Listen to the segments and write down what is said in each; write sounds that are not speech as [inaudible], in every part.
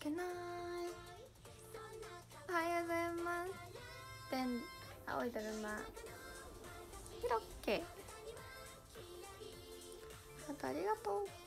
けないおはようございます。でん青いだるまひろっけあとありがとう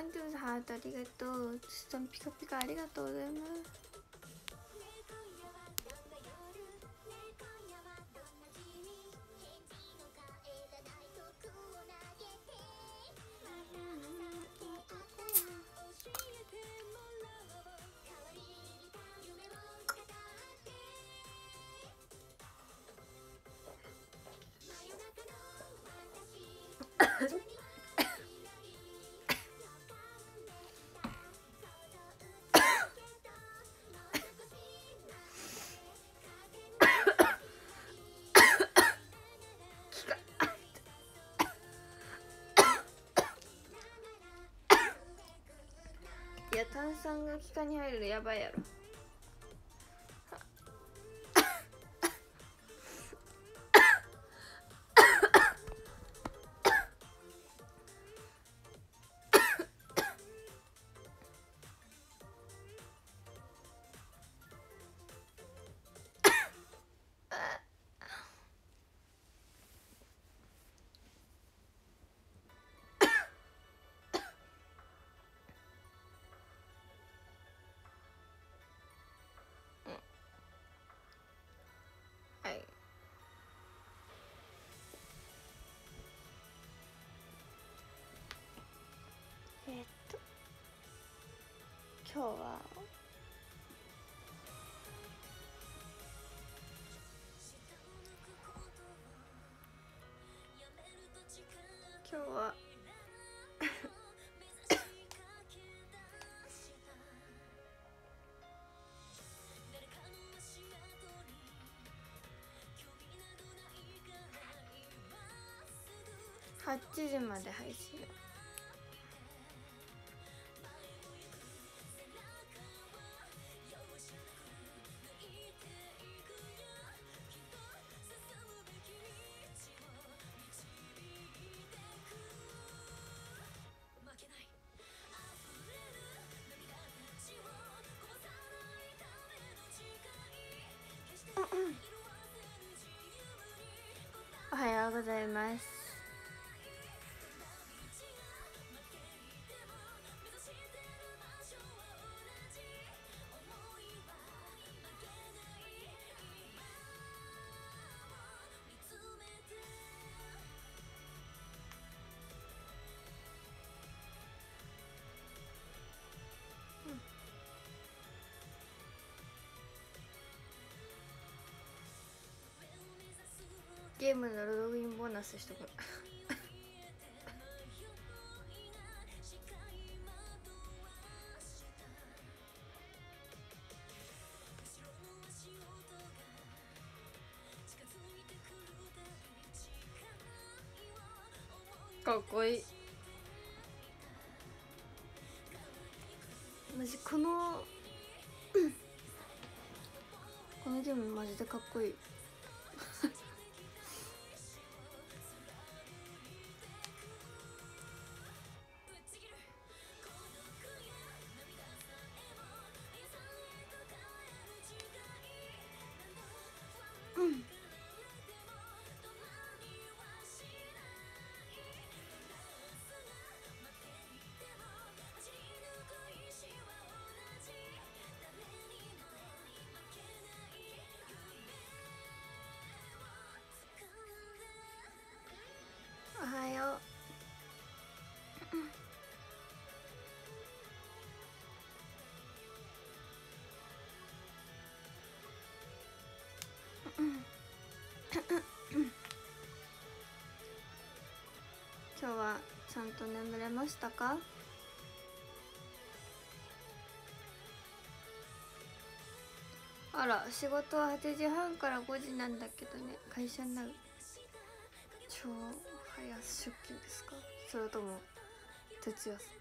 ワンドゥハートありがとうストンピカピカありがとうございますいや炭酸が気化に入るのやばいやろ。今日は。今 [coughs] 日は8時まで配信。ゲームのログインボーナスしとく。かっこいい。マジこのこのゲームマジでかっこいい [coughs] 今日はちゃんと眠れましたか？あら仕事は8時半から5時なんだけどね。会社になる。超早出勤ですか？それとも徹夜す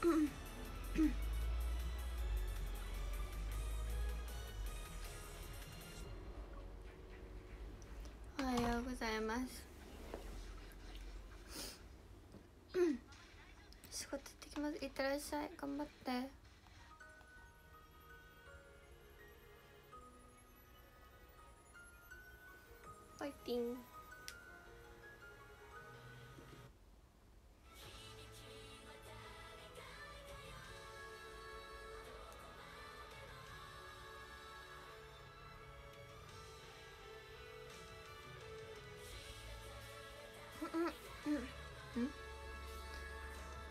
おはようございます。仕事行ってきます。いってらっしゃい。頑張って。ファイティン。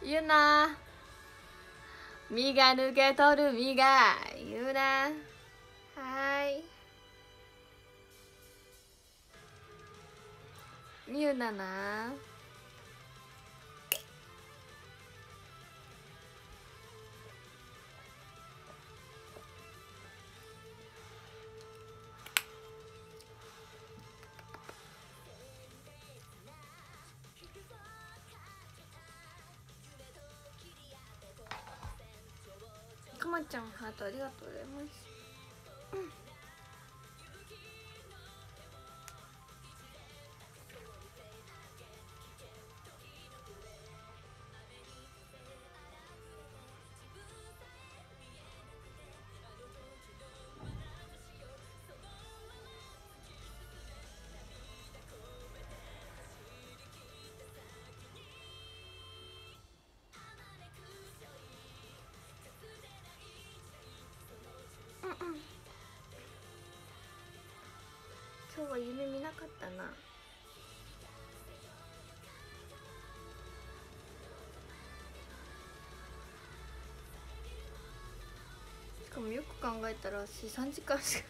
言うな。身が抜けとる身が。言うな。はーい。言うなな。ちゃんハートありがとうございます。今日は夢見なかったな。しかもよく考えたら私3時間しか。[laughs]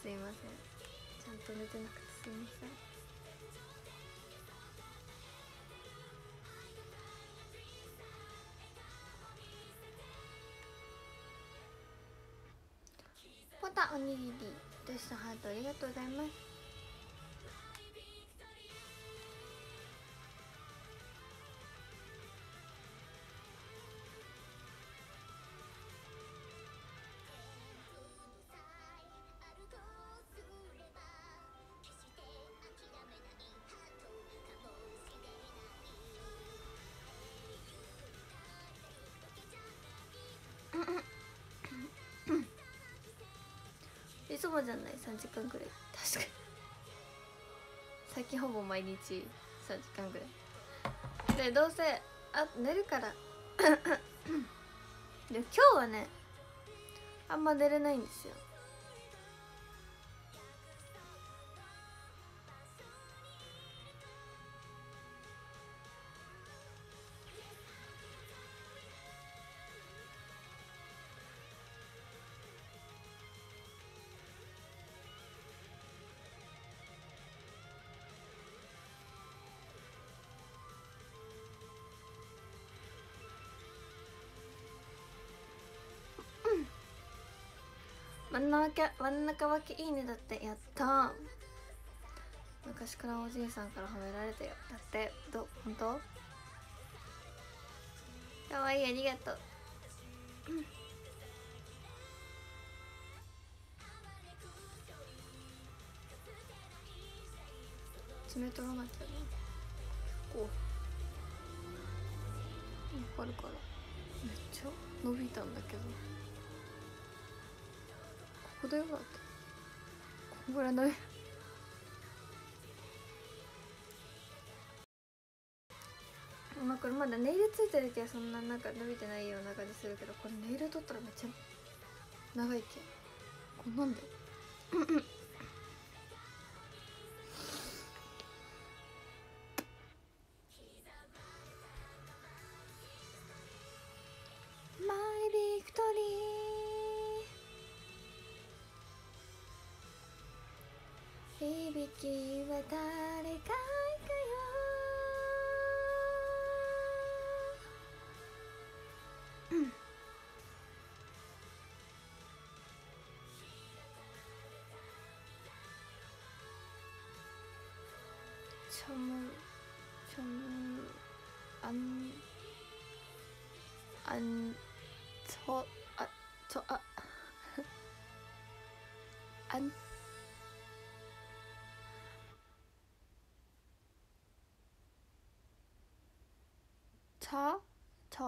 すいません。ちゃんと寝てなくてすいません。ポタおにぎり。でしたハートありがとうございます。いつもじゃない3時間ぐらい。確かに。最近ほぼ毎日3時間ぐらい。でどうせあ寝るから。[laughs] で今日はねあんま寝れないんですよ真ん中真ん中分けいいねだってやった。昔からおじいさんから褒められたよ。だってど本当？かわいいありがとう。爪取らなきゃね。こう。かるから。めっちゃ伸びたんだけど。程よかったこんぐらいの。まあこれまだネイルついてるけどそんななんか伸びてないような感じするけどこれネイル取ったらめっちゃ長いけこんなんで？響きは誰かいくよちょむちょむあんあん [laughs]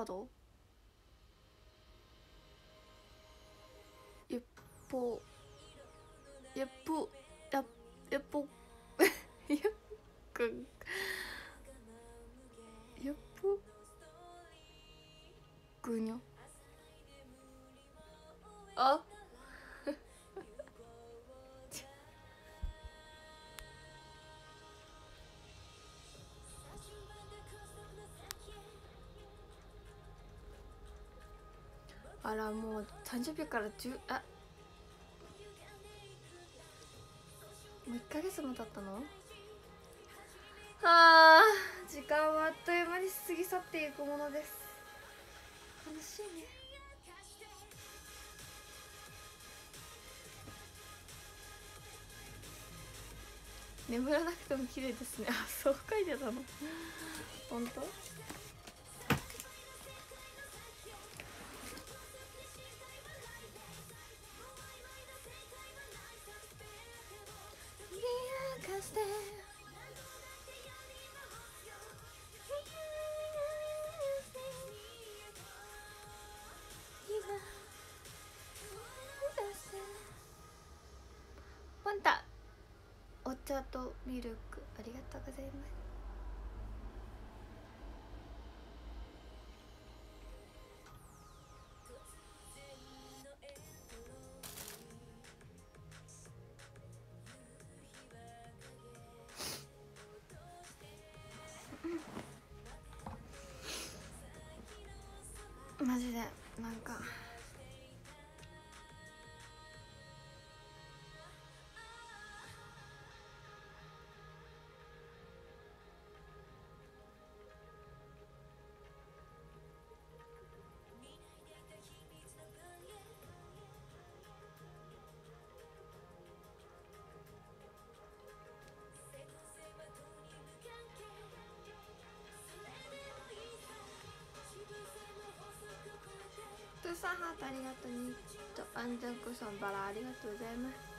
ード？一歩一方あらもう30秒から10あもう1ヶ月も経ったの？はあ時間はあっという間に過ぎ去っていくものです。悲しいね。眠らなくても綺麗ですね。あそう書いてたの本当？お茶とミルクありがとうございます。マジでなんか。さんハートありがとう。ニットアンジャンクソンバラありがとうございます。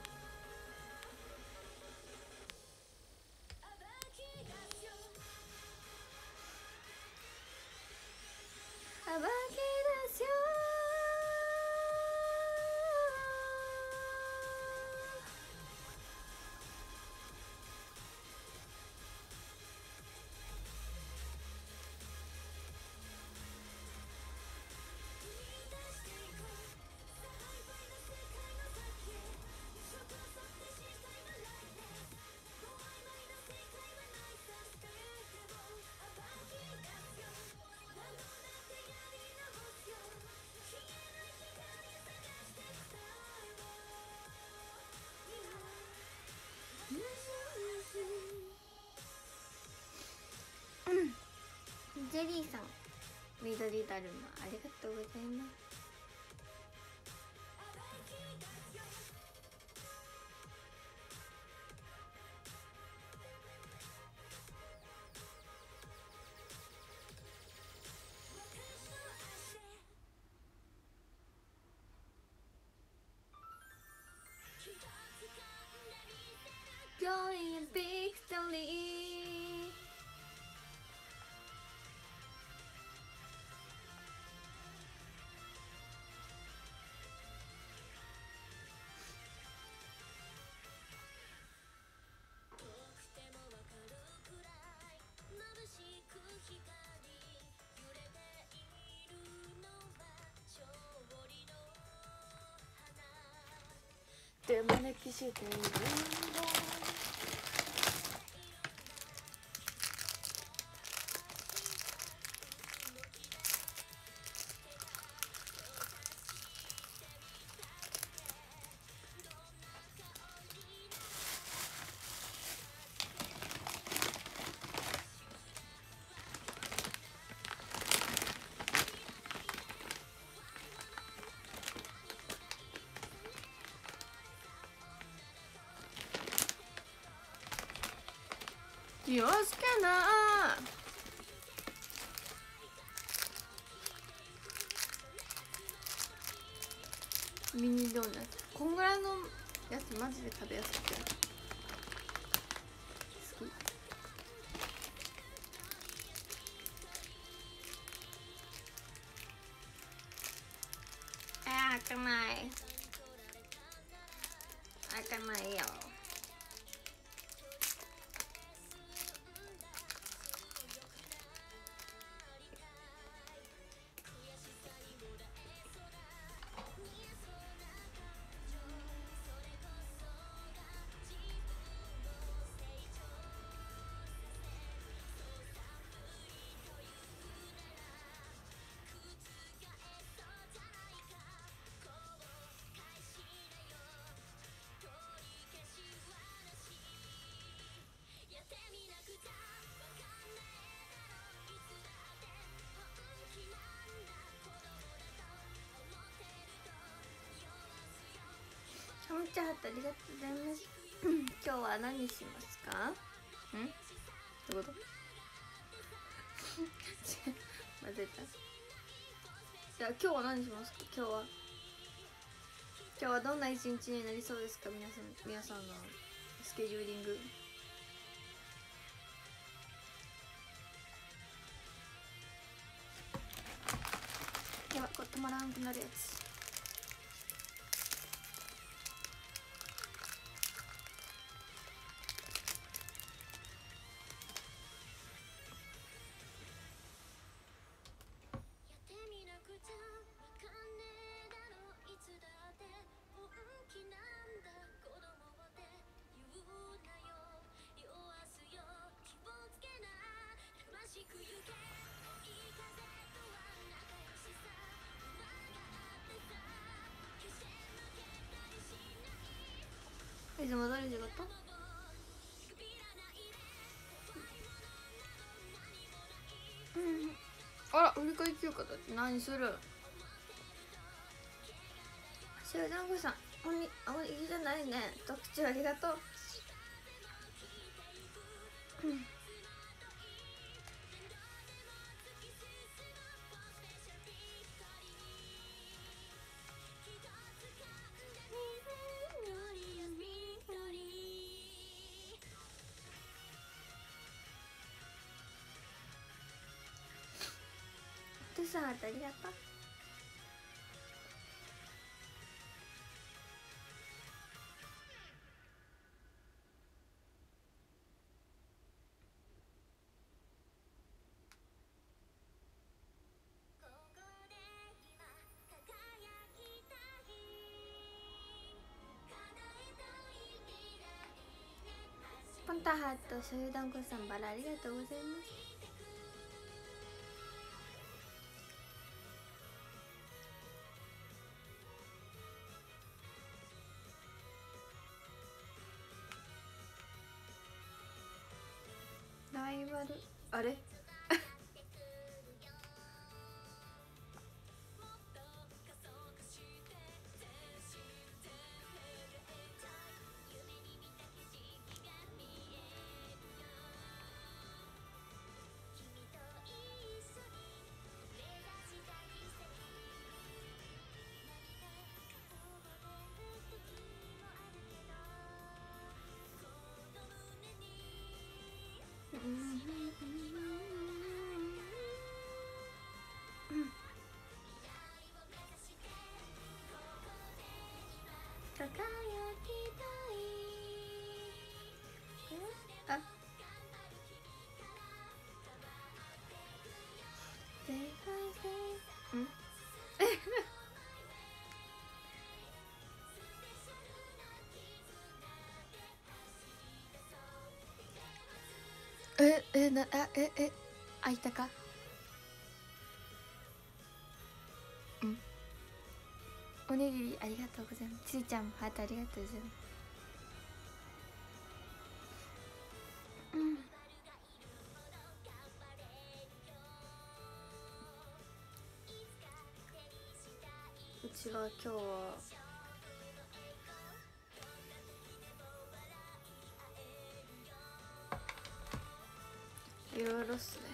ジェリーさん。緑だるまありがとうございます「して招きしているんだ気をつけな。ミニドーナツ。こんぐらいのやつマジで食べやすくて。好き。あー開かない。開かないよ。ハムチャーハトありがとうございます。今日は何しますか？ん？どういうこと？[laughs] 混ぜた。じゃあ今日は何します？か今日は。今日はどんな一日になりそうですか？皆さん皆さんのスケジューリング。やばこれ止まらんくなるやついつもどれ仕事うん。あら振り返り休暇だって何する？集団子さんおにおにぎじゃないね。特注ありがとう。うん。トゥさんありがとう。ポンタハットしょうゆ団子さんバラありがとうございますバええなあええ開いたか？うん。おにぎりありがとうございます。ついちゃんもハートありがとうございます。うん。うちは今日はろいろっすね。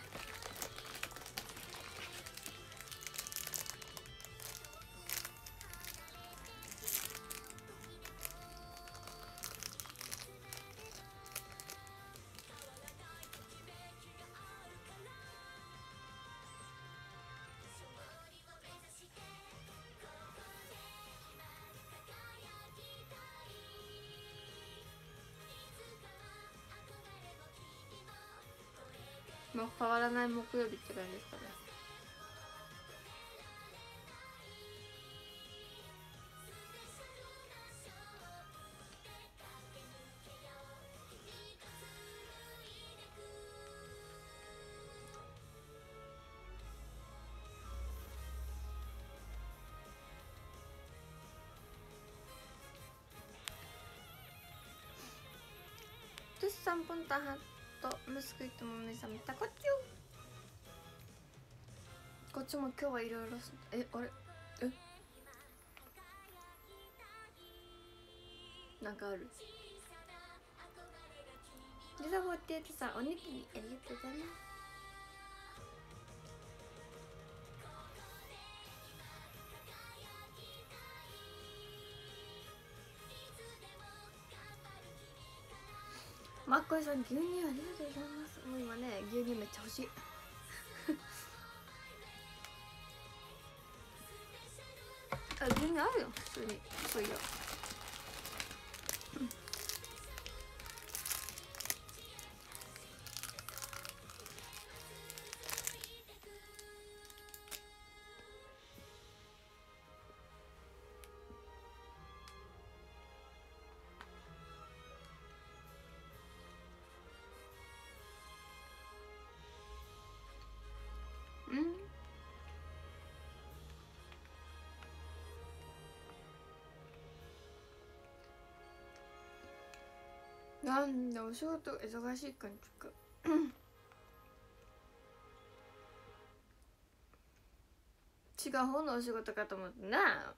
もう変わらない木曜日って感じですかね。Terus sampun tahan to 息子とも目覚めたこっちよ。こっちも今日はいろいろえあれ？え？なんかある？リザボってやってさおにぎり。ありがとうございます。マッコイさん牛乳ありがとうございます。もう今ね牛乳めっちゃ欲しい。[laughs] あ牛乳あるよ普通に。そういや。なんでお仕事が忙しい感じか [clears throat] 違う方のお仕事かと思ってな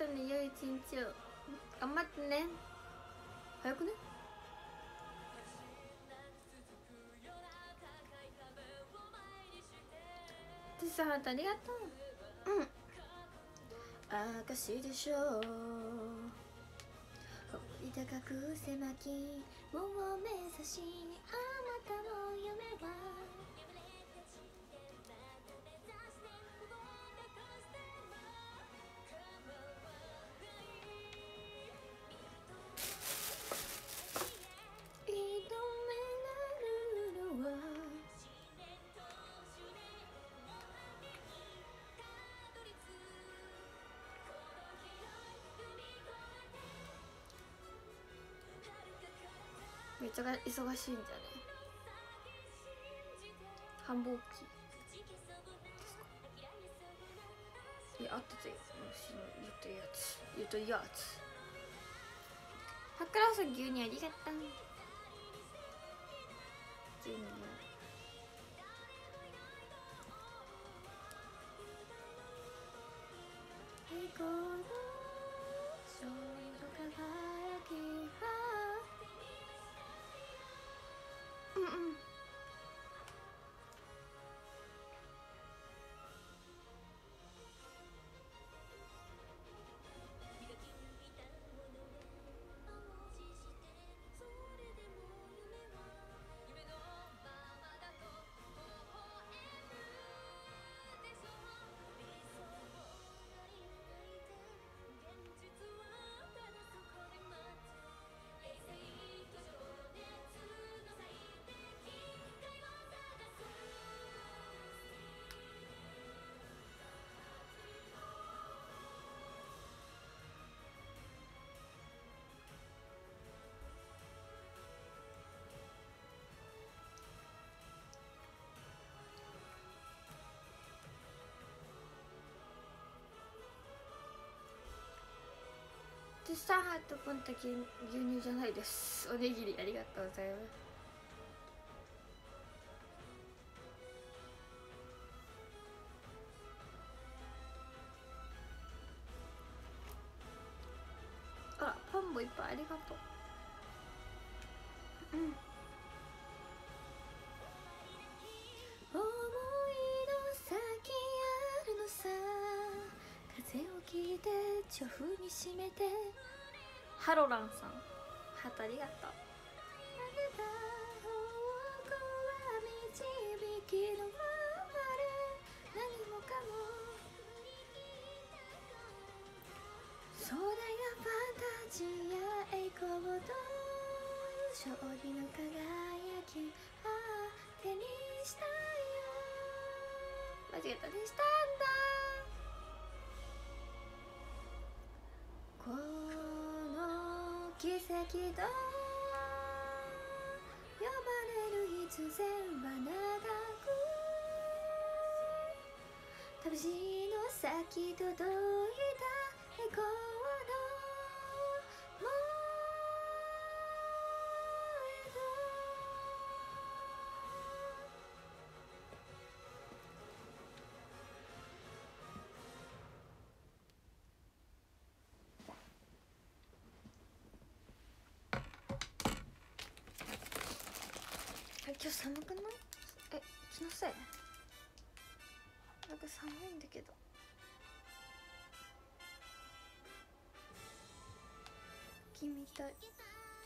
れじゃあねまたね良い一日を。頑張ってね。早くね。ティスハートありがとう。うん。証でしょう。掘り高く狭き門を目指しあっちゃが忙しいんじゃね？繁忙期。ですか？いやあったぜ私の言ったやつ。言ったやつ。はくらさん牛乳ありがとう。スタンハートポンタ牛乳じゃないです。おにぎりありがとうございます。て調布に締めて。ハロランさん。ハートありがとう。ファンタジーや栄光と。勝利の輝きああ手にしたいよ。間違えた。にしたんだ奇跡と呼ばれる必然は長く。旅路の先届いえ今日寒くない？え気のせいなんか寒いんだけど。君とあ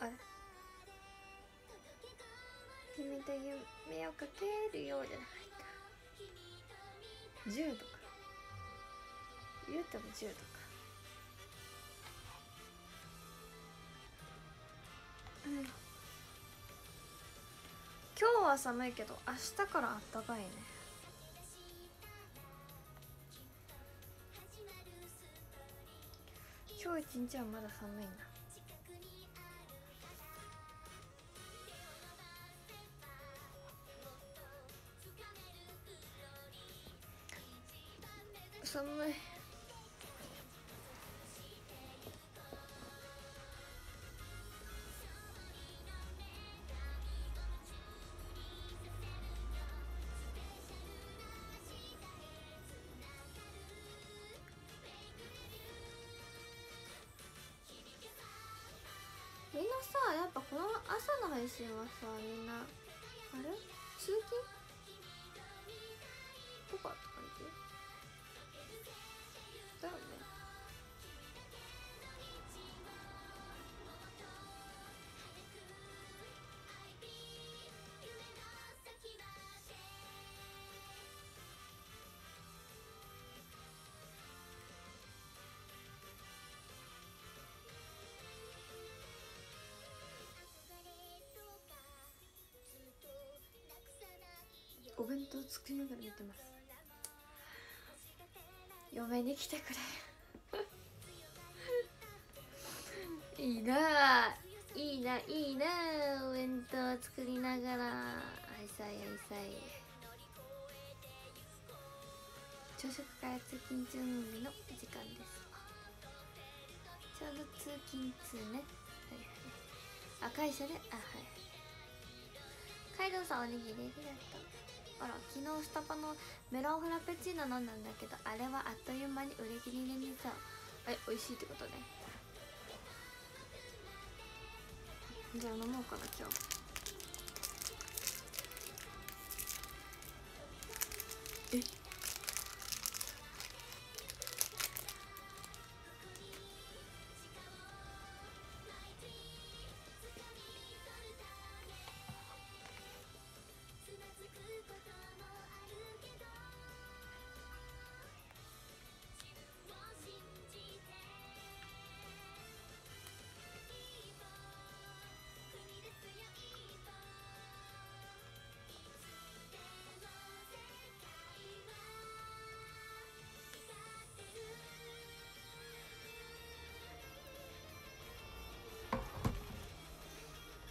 れ。君と夢をかけるようじゃないか。10度か。言うても10度は寒いけど明日からあったかいね。今日一日はまだ寒いな。寒い。この朝の配信はさみんなあれ？通勤？お弁当作りながら見てます。嫁に来てくれ。[laughs] いいないいないいなお弁当作りながら。はいさいはいさい朝食から通勤準備の時間です。ちょうど通勤通ね。はいはい。あ会社であはい。カイドウさんおにぎりありがとう。あら昨日スタバのメロンフラペチーノ飲んだんだけどあれはあっという間に売り切りになったえ美味しいってことね。じゃあ飲もうかな今日。え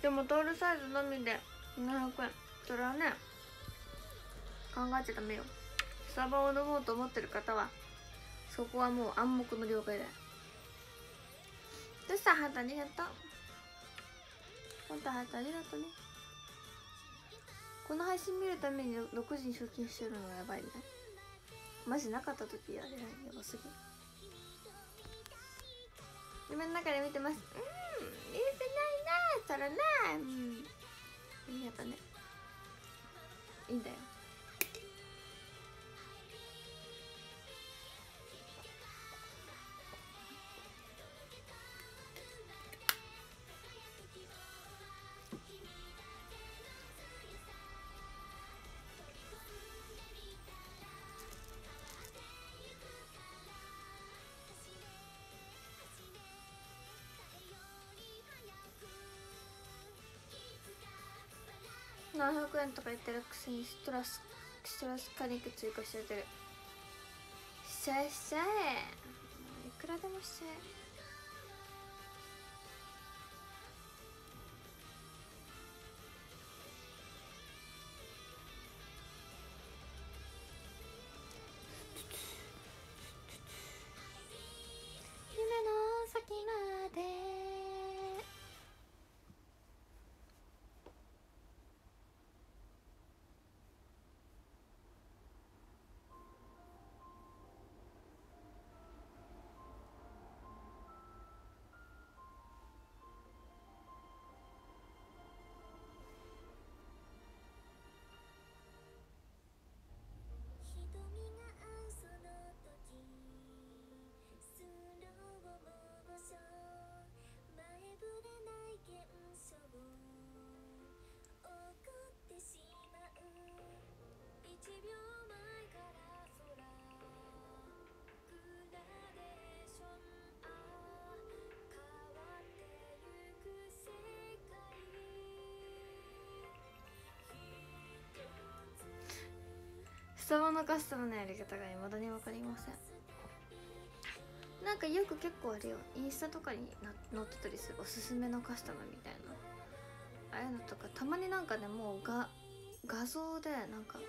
でもトールサイズのみで700円。それはね考えちゃダメよ。スタバを飲もうと思ってる方はそこはもう暗黙の了解だよ。でさんハートありがとう。ほんとハートありがとうね。この配信見るために6時に出勤してるのやばいね。マジなかった時やれないやばすぎ夢の中で見てます。うん見れてないったらね。うん。やっぱねいいんだよ。700円とか言ってるくせにストラスストラス果肉追加しちゃってる。しちゃえしちゃえ。いくらでもしちゃえ。スタバのカスタムのやり方が未だに分かりません。なんかよく結構あるよ。インスタとかに載ってたりするおすすめのカスタムみたいな。ああいうのとかたまになんかねもうが画像でなんか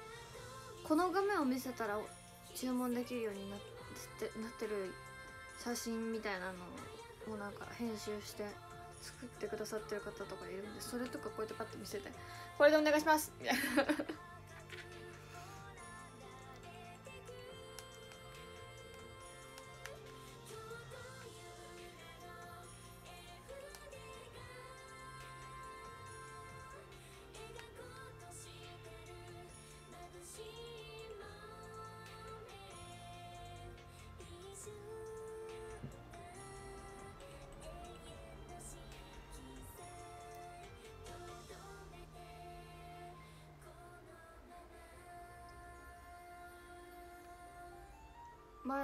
この画面を見せたら注文できるようになってなってる写真みたいなのをなんか編集して作ってくださってる方とかいるんでそれとかこうやってパッと見せて「これでお願いします」みたいな。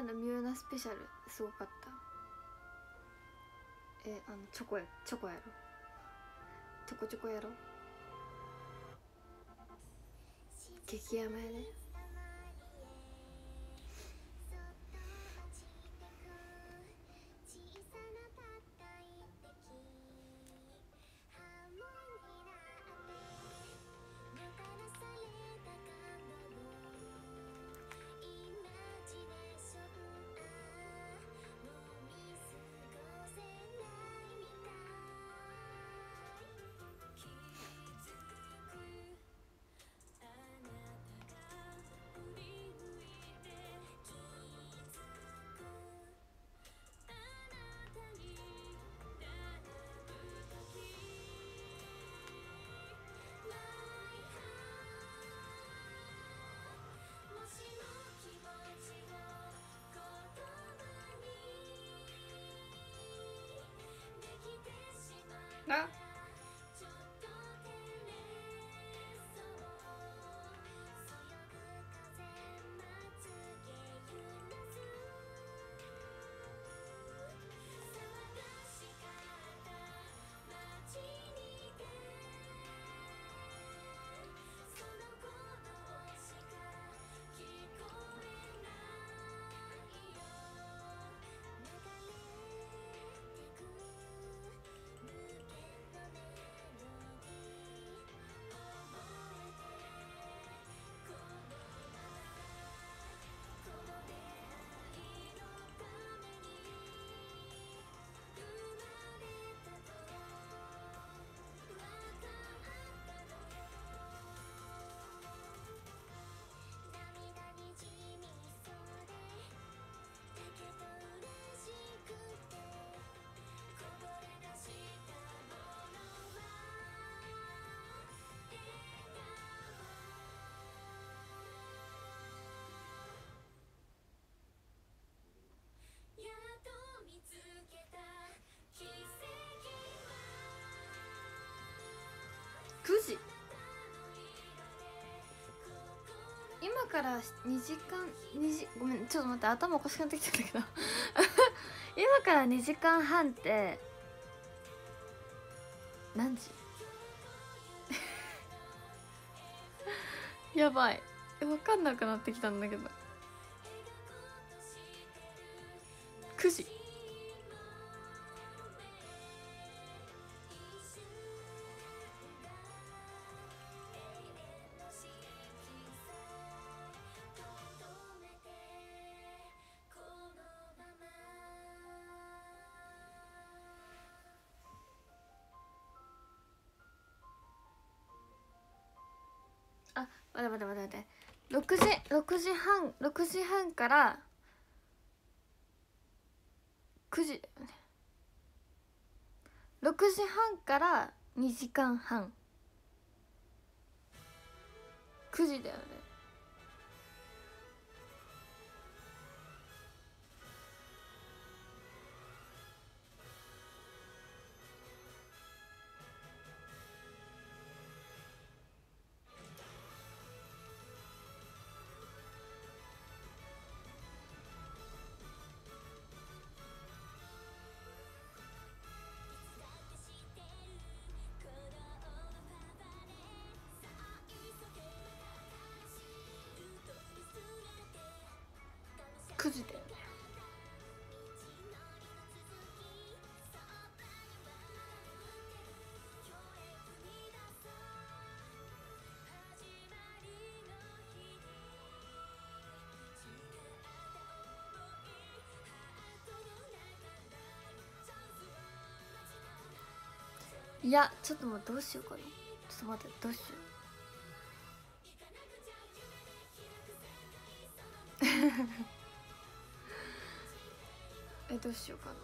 前のミューナスペシャルすごかった。えあのチョコやチョコやろ。チョコチョコやろ。激甘やね。まから2時間2時ごめんちょっと待って頭おかしくなってきちゃったけど。[laughs] 今から2時間半って何時？[laughs] やばい。分かんなくなってきたんだけど。9時。待って待って待って待って。6時6時半6時半から9時だよね6時半から2時間半。9時だよね。いやちょっと待ってどうしようかな。ちょっと待ってどうしよう。えどうしようかな。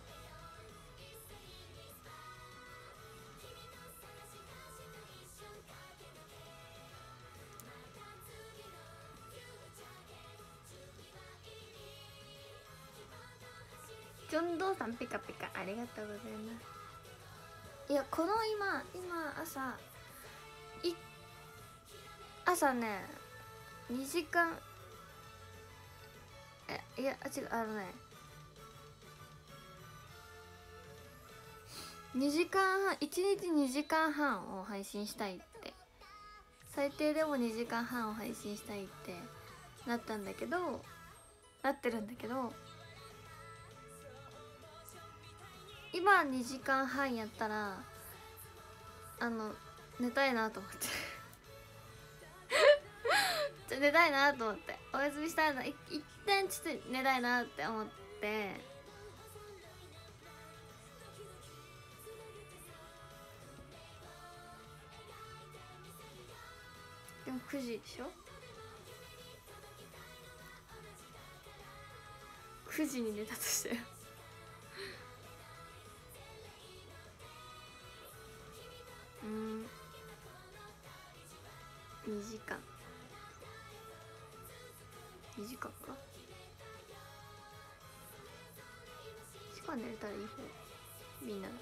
ジョンドーさんピカピカ。ありがとうございます。いやこの今今朝い朝ね2時間えいや違うあのね2時間半1日2時間半を配信したいって。最低でも2時間半を配信したいってなったんだけどなってるんだけど今2時間半やったらあの寝たいなと思って。[laughs] ちょ寝たいなと思って。お休みしたいな。一旦ちょっと寝たいなって思って。でも9時でしょ？9時に寝たとして。うん。2時間。2時間か。時間寝れたらいい方。みんなの。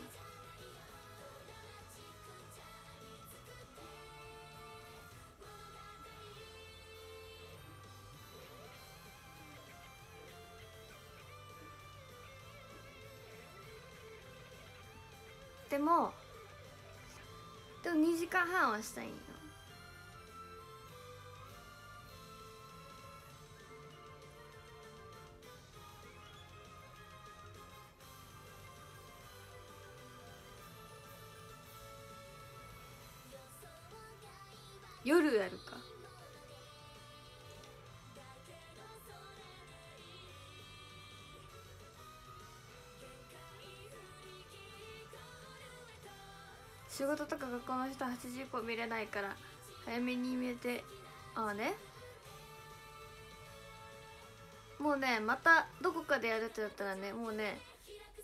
でもでも2時間半はしたいんよ仕事とか学校の人8時以降見れないから早めに見れてああね。もうねまたどこかでやるってなったらねもうね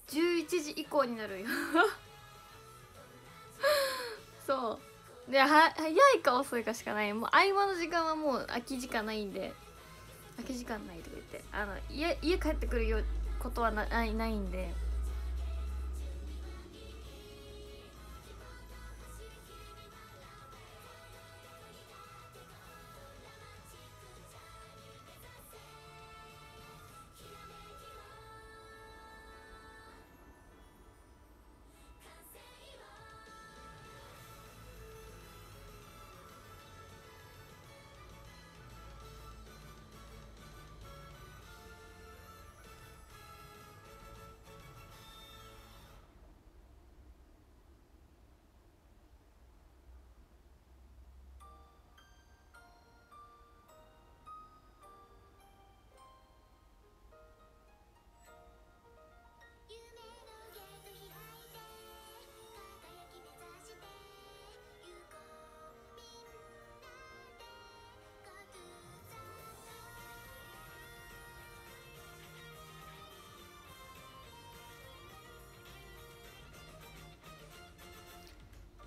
11時以降になるよ。[laughs] そう。では早いか遅いかしかない。もう合間の時間はもう空き時間ないんで。空き時間ないとか言って。あの家家帰ってくるよことはないないんで。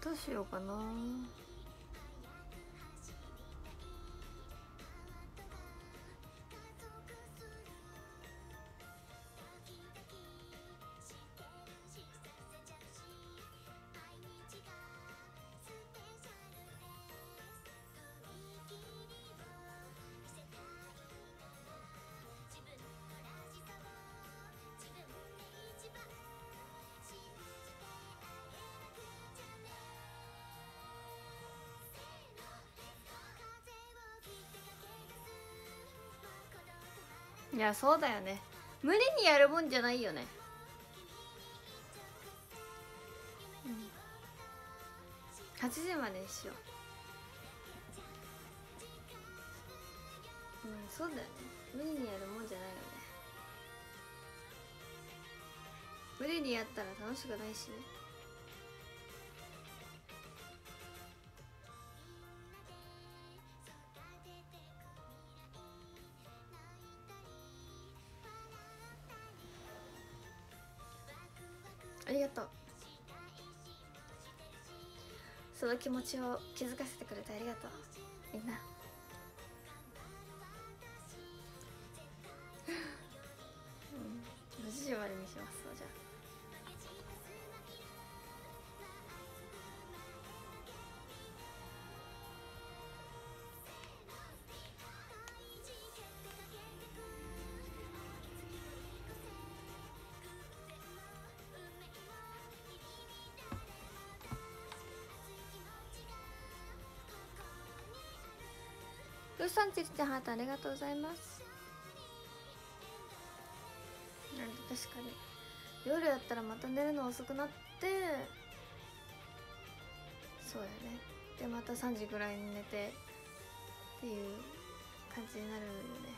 どうしようかな。いやそうだよね。無理にやるもんじゃないよね。うん。8時までにしよう。うんそうだよね。無理にやるもんじゃないよね。無理にやったら楽しくないしね。気持ちを気づかせてくれてありがとう。みんな。うさんちりちゃんハートありがとうございます。なんで確かに。夜やったらまた寝るの遅くなって。そうやね。でまた3時ぐらいに寝て。っていう感じになるよね。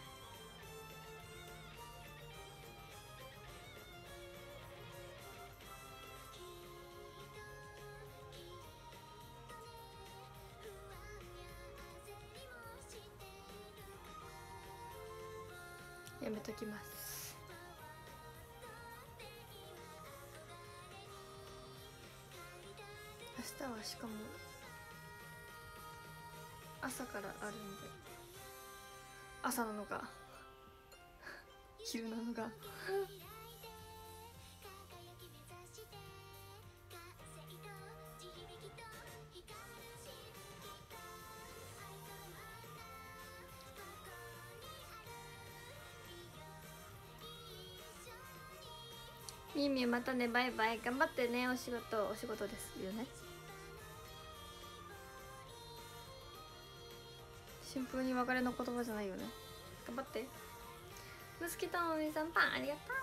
めときます。明日はしかも朝からあるんで。朝なのか昼なのか。みーみーまたねバイバイ。頑張ってねお仕事お仕事ですよね。シンプルに別れの言葉じゃないよね。頑張って。ムスキともみさんパンありがとう。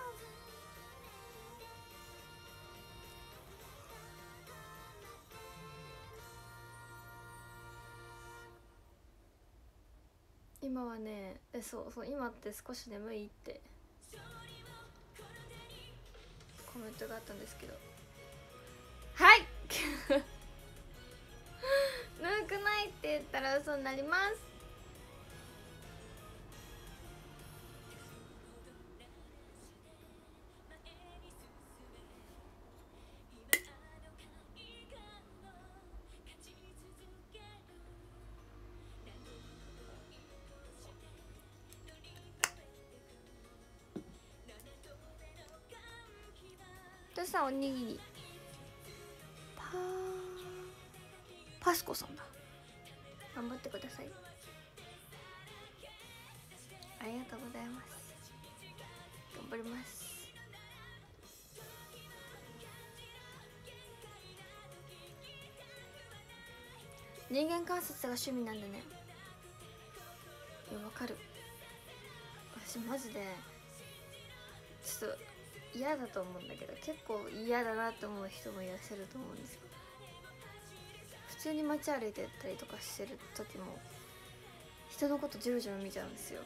今はねえそうそう今って少し眠いって。コメントがあったんですけど。はい。[laughs] 眠くないって言ったら嘘になりますどうしたおにぎり。パー。パスコさんだ。頑張ってください。ありがとうございます。頑張ります。人間観察が趣味なんでね。いやわかる。私マジでちょっと嫌だと思うんだけど結構嫌だなって思う人もいらっしゃると思うんですよ。普通に街歩いてたりとかしてる時も人のことじろじろ見ちゃうんですよ。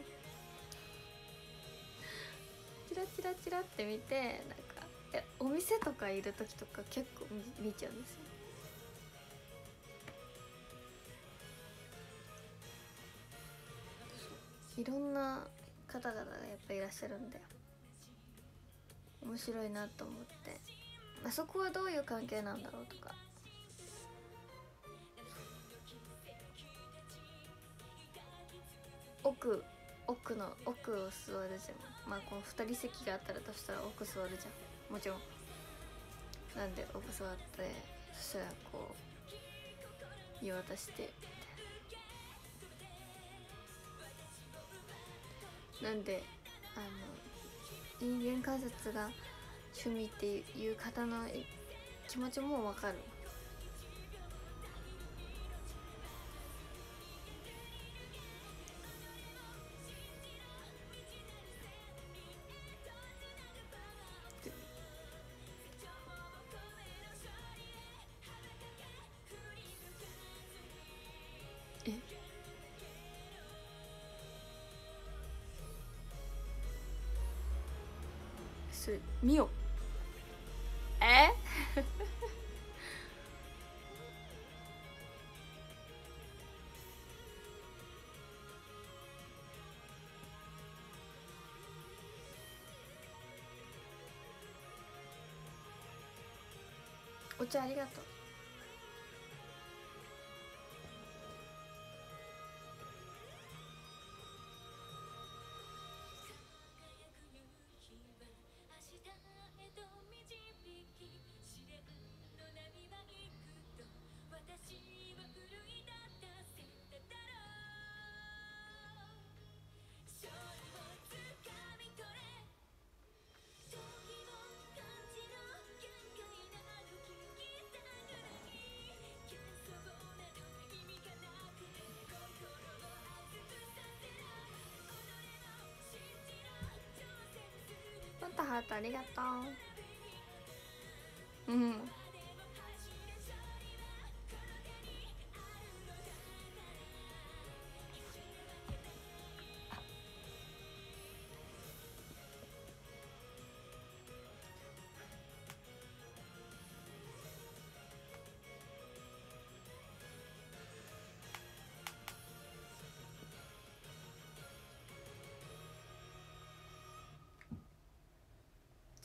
チラチラチラって見てなんかえお店とかいる時とか結構見見ちゃうんですよ。いろんな方々がやっぱいらっしゃるんだよ。面白いなと思って。あそこはどういう関係なんだろうとか。奥奥の奥を座るじゃん。まあこう2人席があったらとしたら奥座るじゃん。もちろん。なんで奥座ってそしたらこう言い渡してみたいな。なんで人間観察が趣味っていう方の気持ちもわかる。それ見よ。え？お茶ありがとうハートありがとう。うん。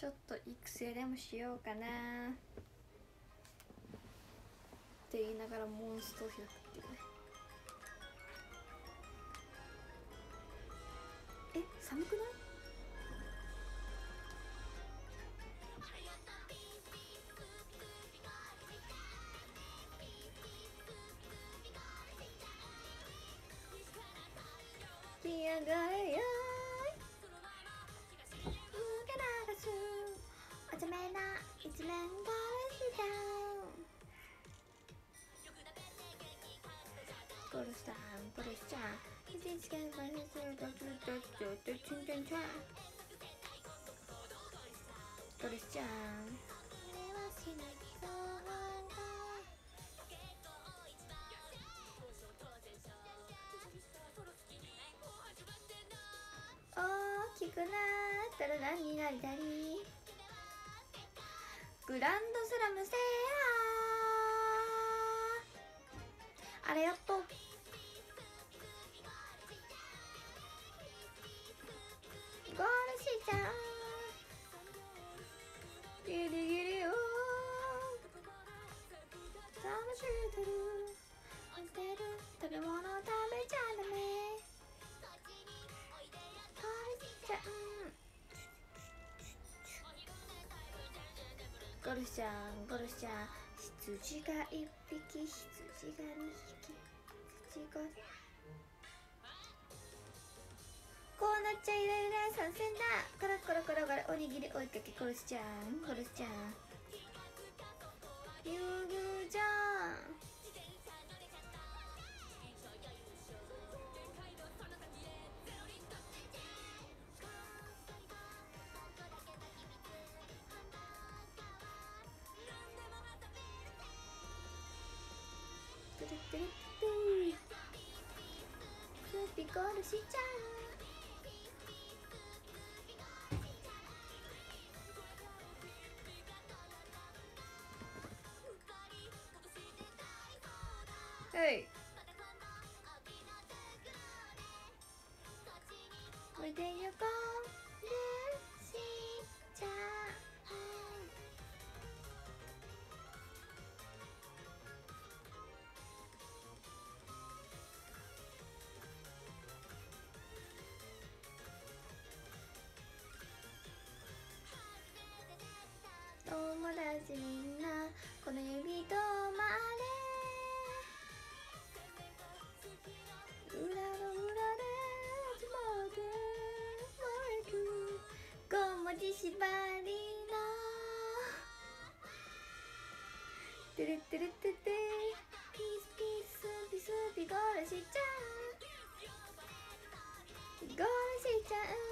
ちょっと育成でもしようかな。って言いながらモンストを開くっていうね。え寒くな「い？殺した殺しちゃ一日間がにするとずっとっとチンチンチャン殺しちゃ大きくなったら何になりたい？グランドスラム制覇あれやっと。しちゃうギリギリよ楽しん。でるしてる食べ物食べちゃダメゴールしちゃうゴルシャンゴルシャン羊が一匹羊が二匹羊がこうなっちゃいられない参戦だ。コロコロコロコロ。おにぎり追いかけゴルシちゃん。ゴルシちゃん。ゆうぐじゃんトゥルトゥルトゥクーピゴールしちゃういおい。でよこしちゃ友達みんなこの指と縛りの。てれてれてて。ピースピースピスピゴールしちゃう。ゴールしちゃう。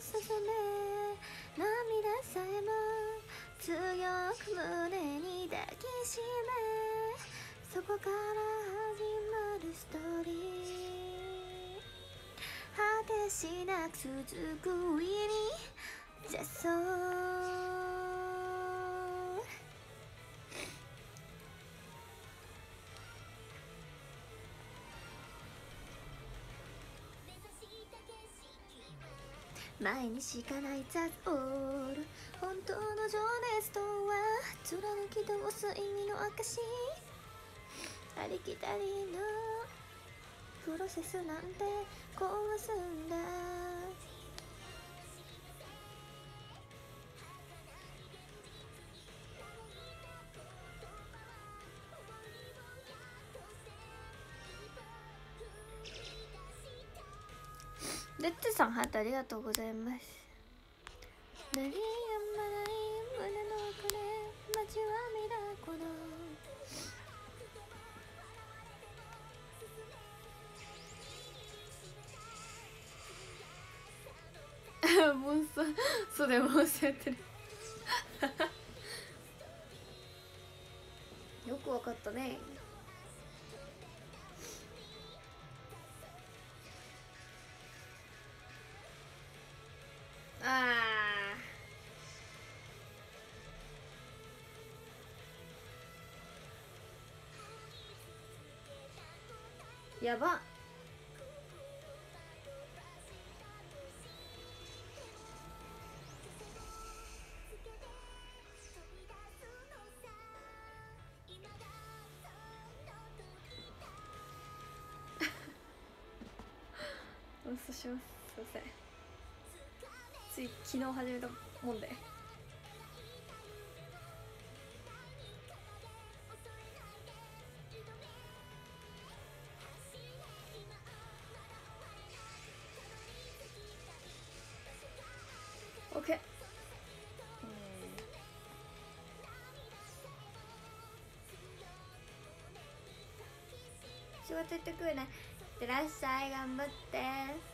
すすめ涙さえも強く胸に抱きしめそこから始まるストーリー。果てしなく続く上にじゃ前にしかないザオール本当の情熱とは貫き通す意味の証ありきたりのプロセスなんて壊すんだ。ートありがとうございます。やば。[laughs] お嘘します。すいません。つい昨日始めたもんで。仕事行ってくるね。いってらっしゃい頑張って。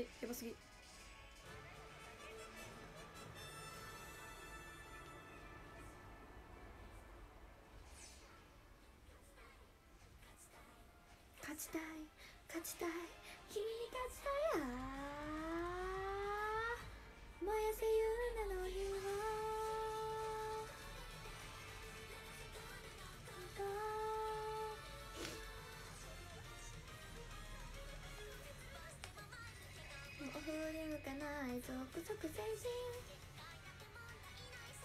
えやばすぎ。勝ちたい勝ちたい君に勝ちたい。続々前進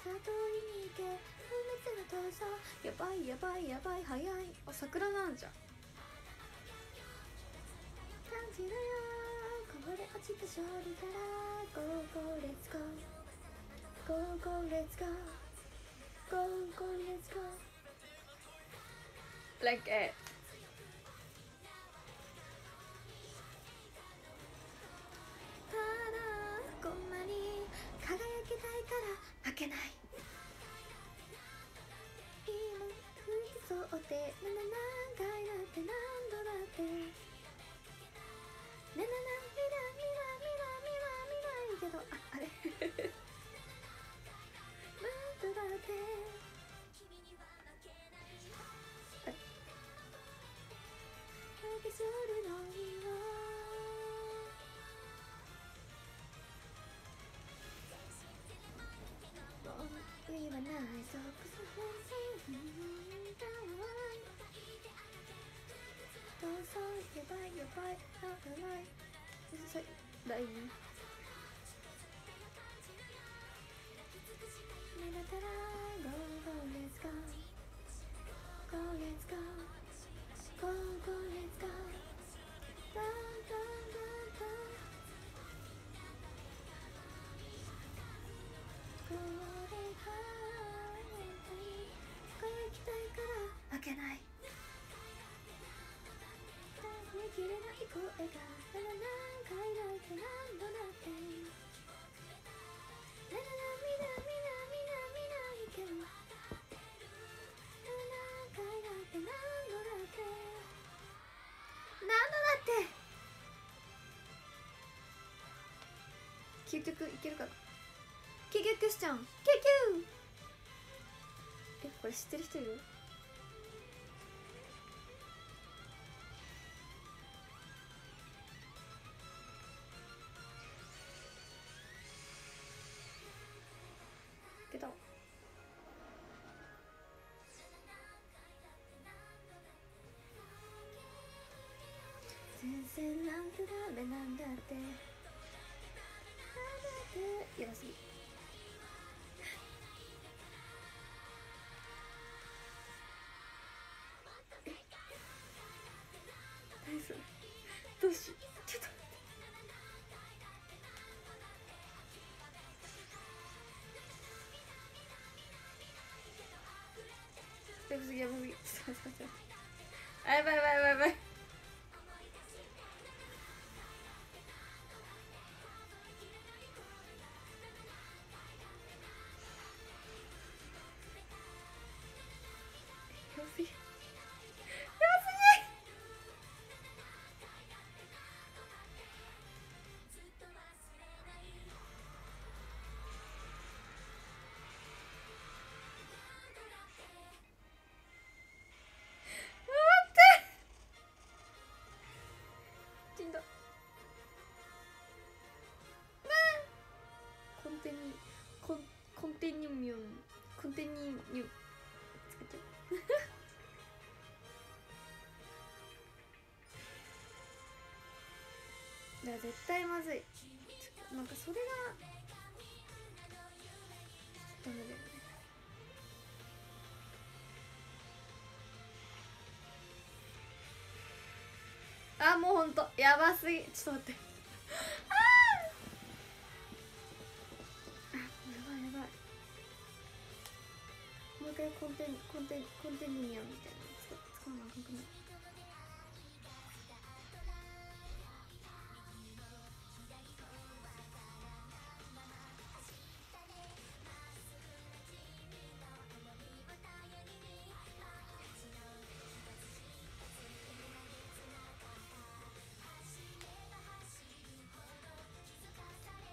悟りに行け不滅の闘争やばいやばいやばい早い。あ桜なんじゃ。感じるよ。こぼれ。落ちた。勝利から Go go let's go Go go let's go Go go let's go Like it 言わないやばいやばいやばいライン目だったら Go go let's go Go let's go Go go let's go 究極いけるかな？究極クエスチョン究極えこれ知ってる人いる？どうしようちょっと。待ってやばすぎやばすぎちょっと待って待ってあやばいやばいやばい。ンテニュミョンコンテニュ使っちゃういや絶対まずいなんかそれがダメだよねあもうほんとやばすぎちょっと待ってコンテンコンテンコンテニニアみたいな。の使使わな。あかんくな。い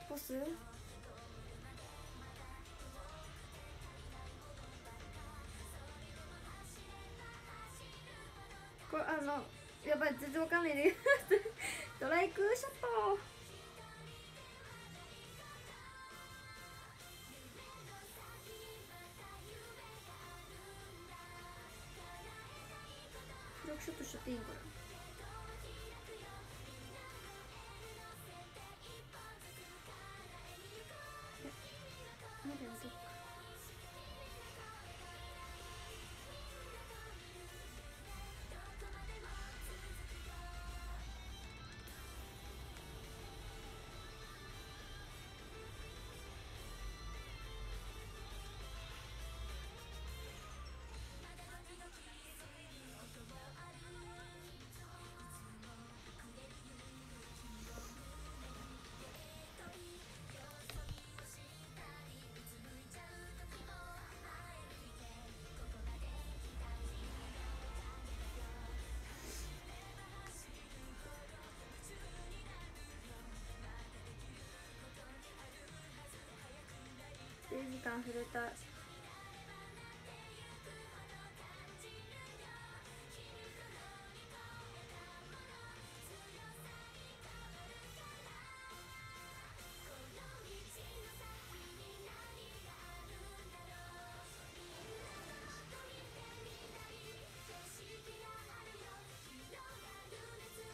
ボスあのやばい全然わかんないで [laughs] ドライクショット。フラックショットしちゃっていいんかな？制時間触れた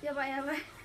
やばいやばい。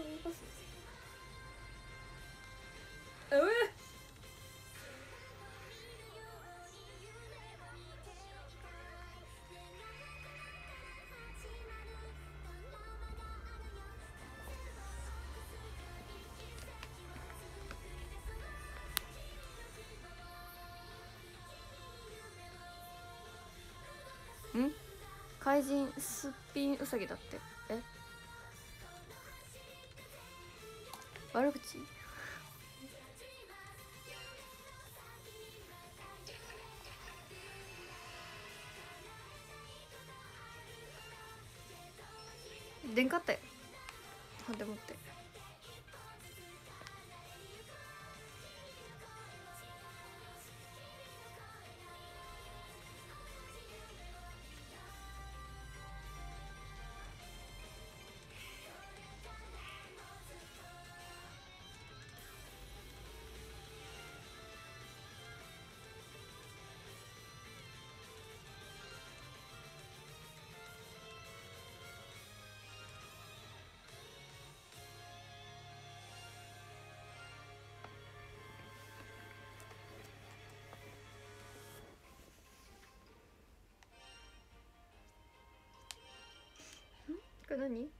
を動かすえ？えん？怪人すっぴんうさぎだって。え？悪口？でんかったよ。何？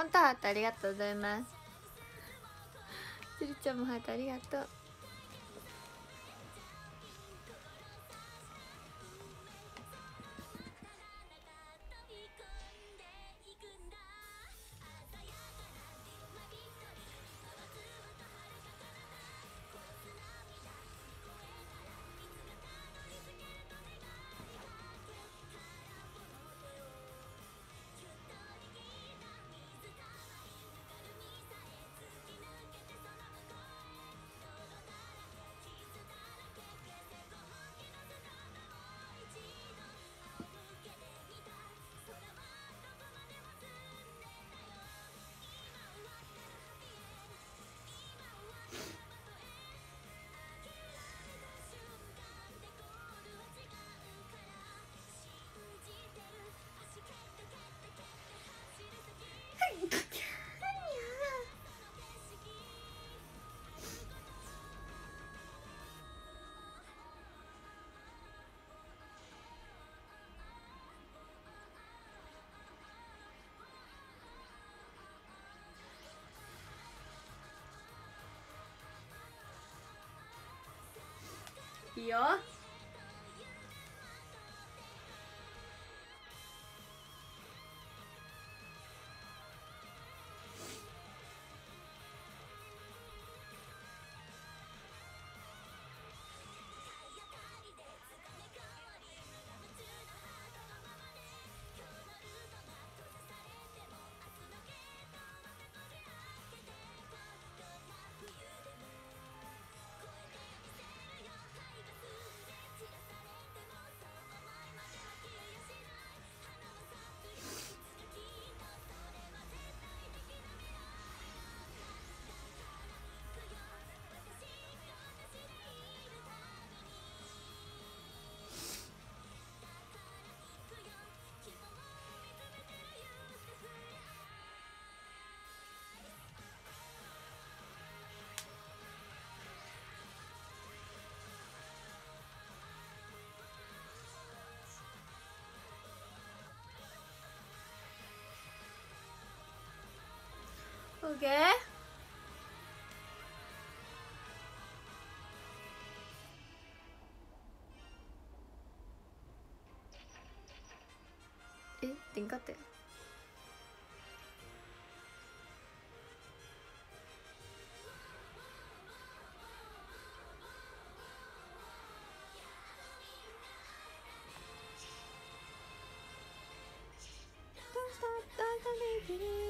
ポンタハートありがとうございます。ゆりちゃんもハートありがとう。いいよオッケーえ電化って何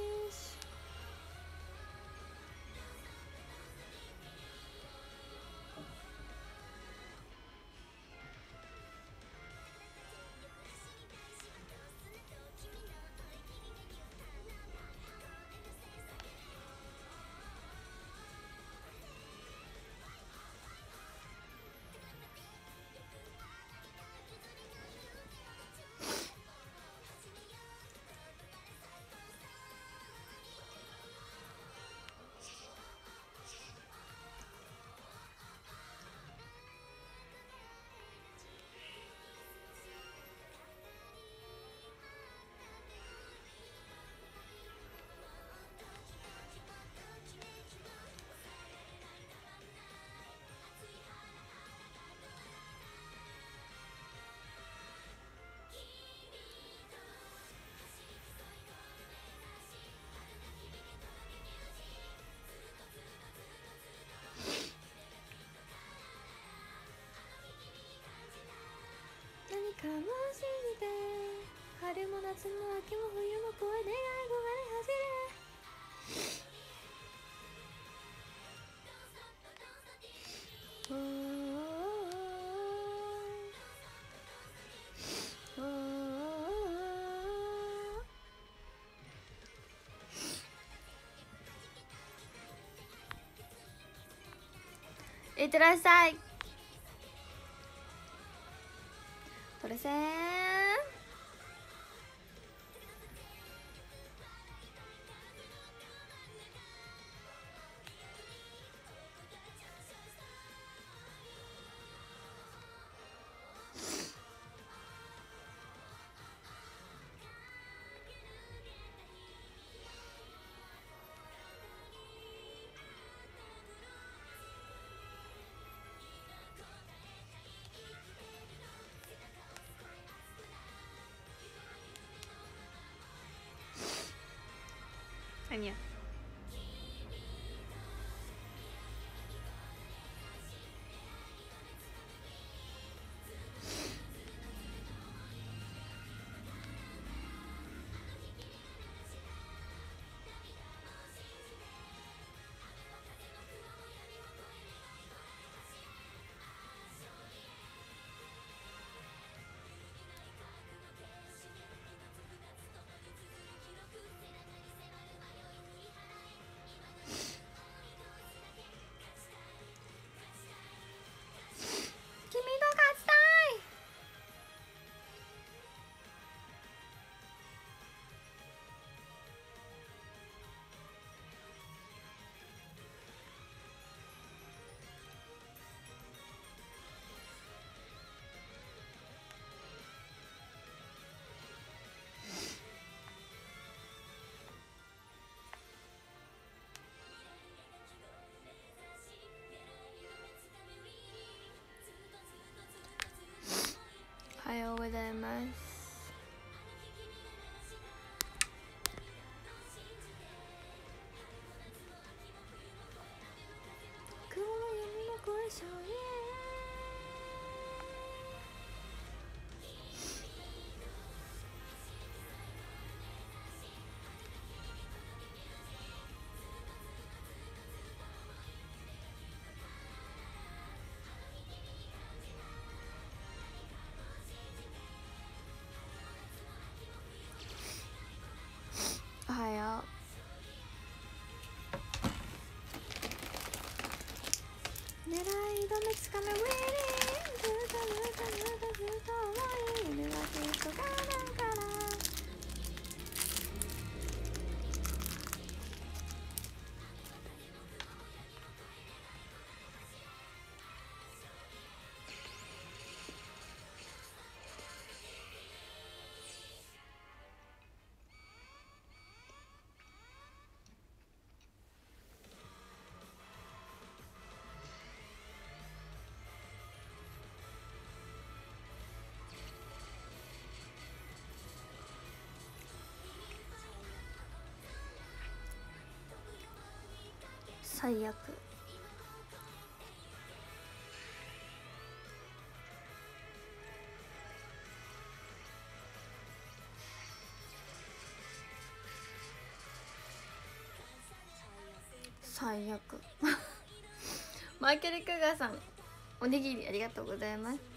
春も夏も秋も冬も声で憧れ走れおーおーおーいってらっしゃい何やざいます最悪。最悪。[laughs] マイケル・クーガーさんおにぎりありがとうございます。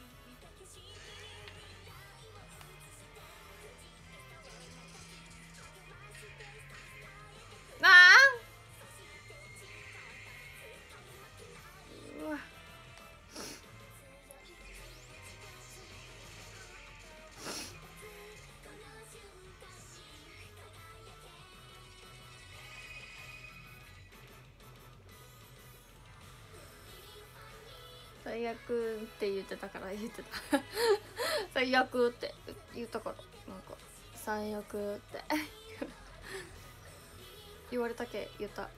最悪って言ってたから言ってた。最悪って言ったからなんか最悪って。[laughs] 言われたけ言った。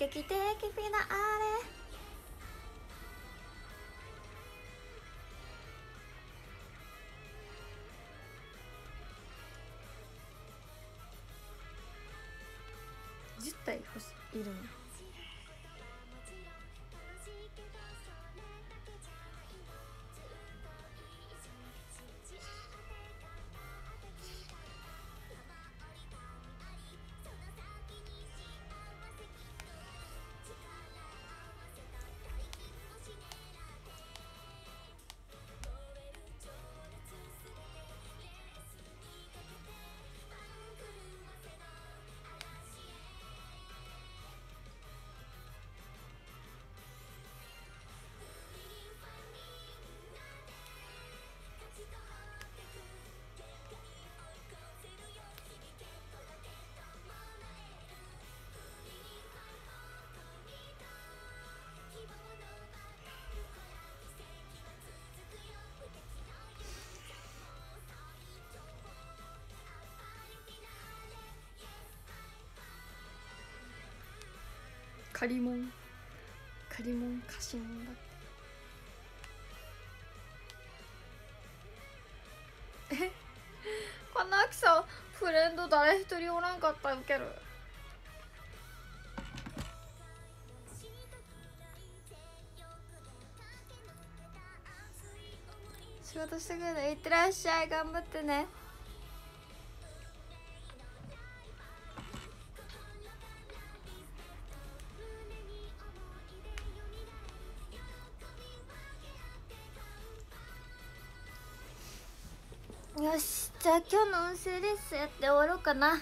劇的フィナーレ。借りもん借りもん貸しもんだって。え？この秋さフレンド誰一人おらんかったウケる？仕事してくれていってらっしゃい。頑張ってね。今日の運勢です。やって終わろうかな。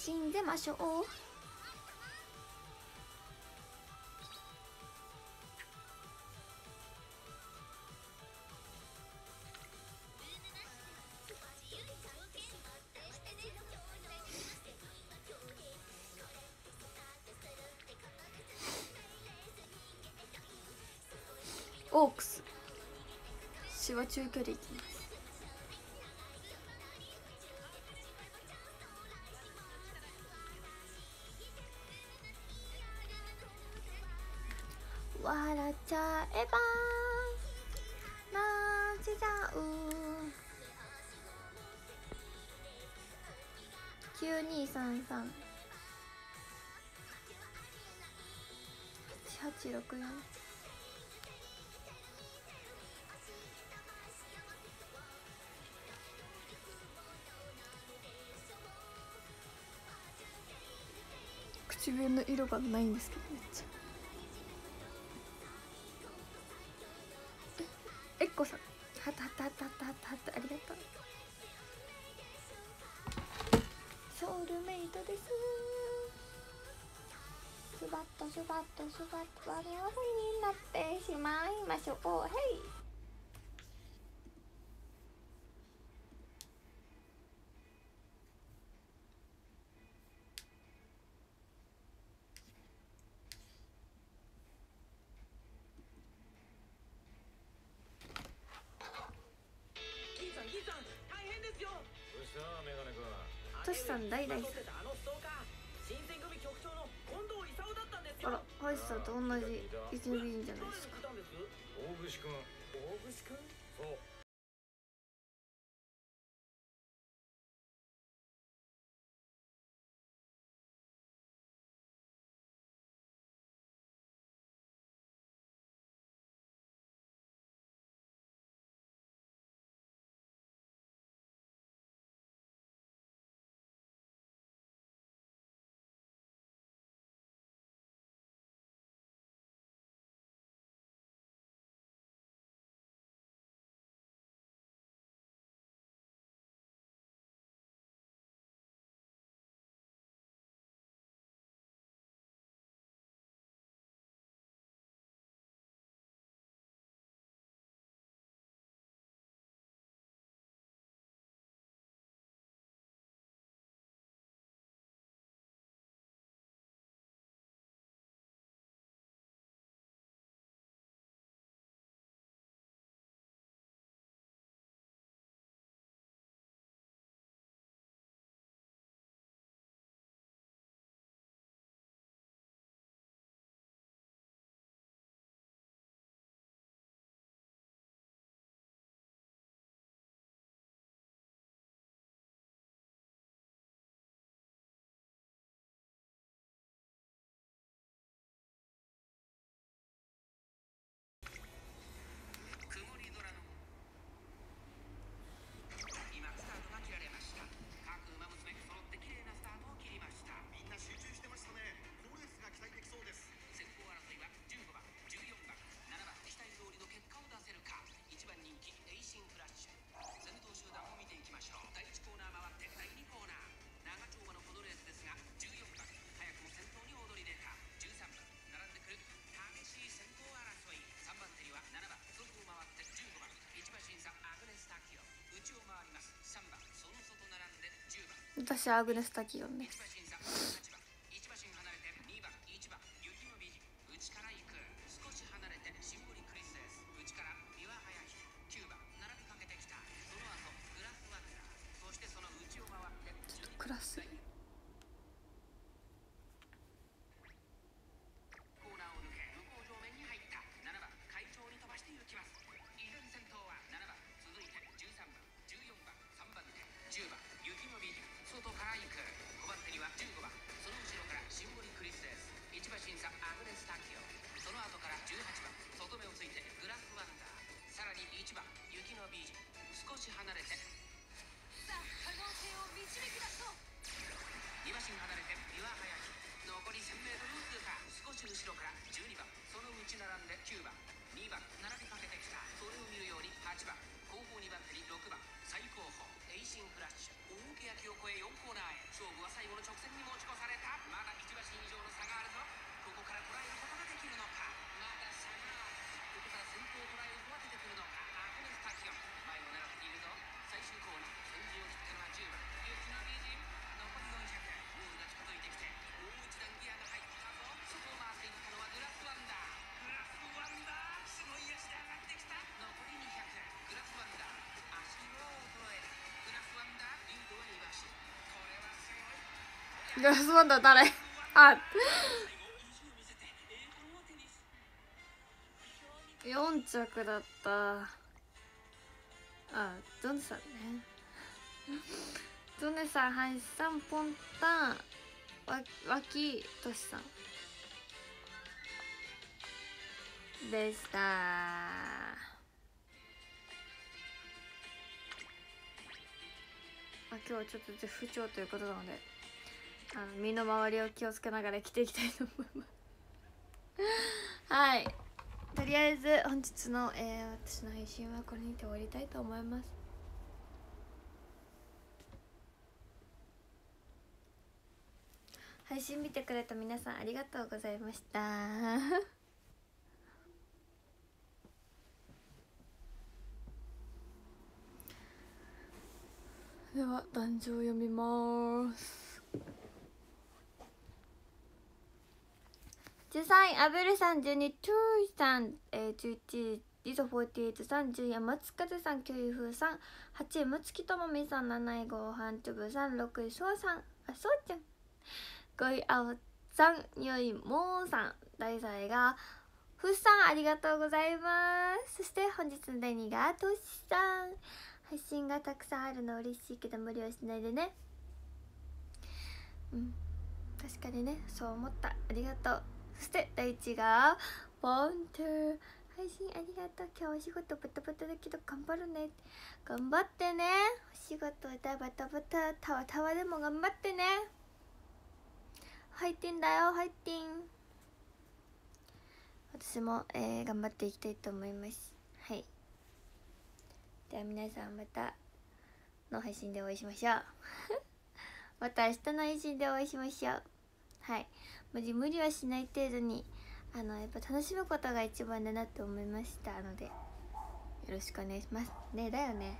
占って死んでましょう。オークス。死は中距離。いきますちゃえば泣いちゃう。9233 8864唇の色がないんですけどめっちゃ。バッとシュバッとシュバッと我々になってしまいましょう。へい私はアグネス・タキヨンです。ラスワン誰？あ。四4着だった。あジョンさんね。ジョネさんハイさんポンタン。わ脇としさん。でした。まあ、今日はちょっと不調ということなので。あの身の回りを気をつけながら生きていきたいと思います。[laughs] はい。とりあえず本日の、えー、私の配信はこれにて終わりたいと思います。配信見てくれた皆さんありがとうございました。[laughs] では壇上読みます。13位アベルさん12トゥーさん、えー、11位リゾ48さん10位山津風さん9位風さん8位むつきともみさん7位ごはんとぶさん6位そうさんあそうちゃん。5位あおさん4位もーさん第3位がふっさんありがとうございます。そして本日の第2位がとしさん。配信がたくさんあるの嬉しいけど無理はしないでね。うん。確かにねそう思った。ありがとう。そして第1位がポントゥ配信ありがとう。今日お仕事バタバタだけど頑張るね。頑張ってね。お仕事だバタバタタワタワでも頑張ってね。入ってんだよ入ってん。私も、えー頑張っていきたいと思います。はい。では皆さんまたの配信でお会いしましょう。[laughs] また明日の配信でお会いしましょう。はい。無理無理はしない程度にあのやっぱ楽しむことが一番だなって思いましたのでよろしくお願いします。ねだよね。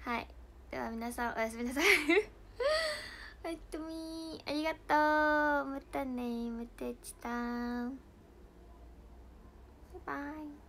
はい。では皆さんおやすみなさい。[laughs] おやすみ。ありがとう。またねまたちたバイバイ。